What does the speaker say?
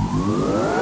Whoa.